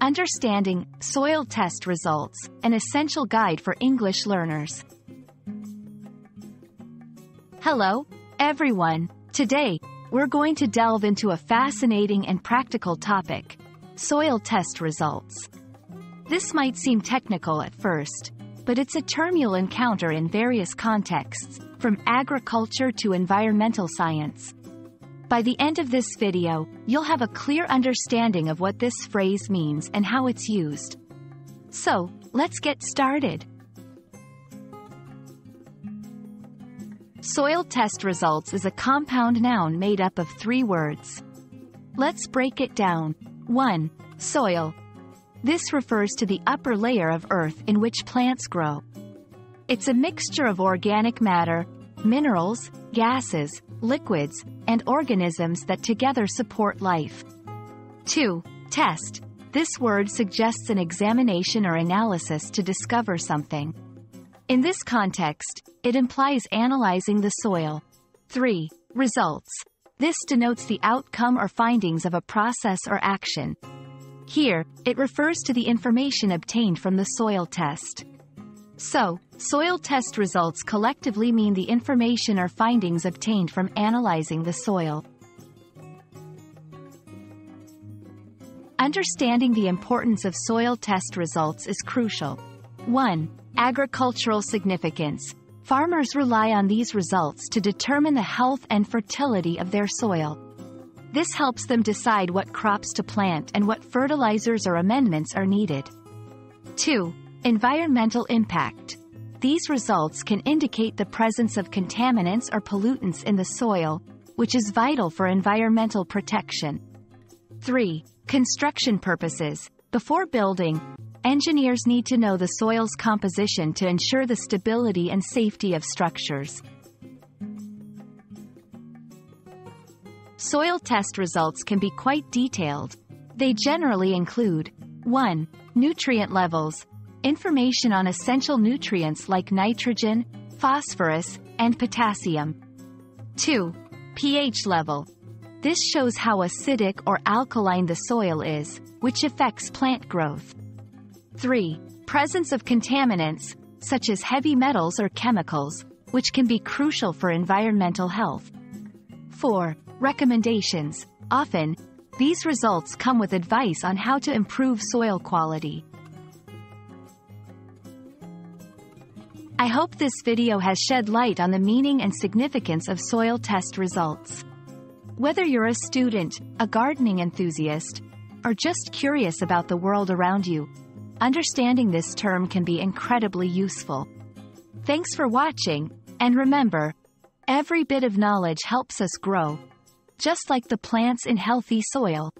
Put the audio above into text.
Understanding Soil Test Results, an essential guide for English learners. Hello, everyone. Today, we're going to delve into a fascinating and practical topic soil test results. This might seem technical at first, but it's a term you'll encounter in various contexts, from agriculture to environmental science. By the end of this video, you'll have a clear understanding of what this phrase means and how it's used. So, let's get started. Soil test results is a compound noun made up of three words. Let's break it down. 1. Soil. This refers to the upper layer of earth in which plants grow. It's a mixture of organic matter, minerals, gases, liquids, and organisms that together support life. 2. Test. This word suggests an examination or analysis to discover something. In this context, it implies analyzing the soil. 3. Results. This denotes the outcome or findings of a process or action. Here, it refers to the information obtained from the soil test. So, soil test results collectively mean the information or findings obtained from analyzing the soil. Understanding the importance of soil test results is crucial. 1. Agricultural significance. Farmers rely on these results to determine the health and fertility of their soil. This helps them decide what crops to plant and what fertilizers or amendments are needed. 2. Environmental impact. These results can indicate the presence of contaminants or pollutants in the soil, which is vital for environmental protection. 3. Construction purposes. Before building, engineers need to know the soil's composition to ensure the stability and safety of structures. Soil test results can be quite detailed. They generally include 1. Nutrient levels, information on essential nutrients like nitrogen, phosphorus, and potassium. 2. pH level. This shows how acidic or alkaline the soil is, which affects plant growth. 3. Presence of contaminants, such as heavy metals or chemicals, which can be crucial for environmental health. 4. Recommendations. Often, these results come with advice on how to improve soil quality. I hope this video has shed light on the meaning and significance of soil test results. Whether you're a student, a gardening enthusiast, or just curious about the world around you, understanding this term can be incredibly useful. Thanks for watching, and remember, every bit of knowledge helps us grow. Just like the plants in healthy soil.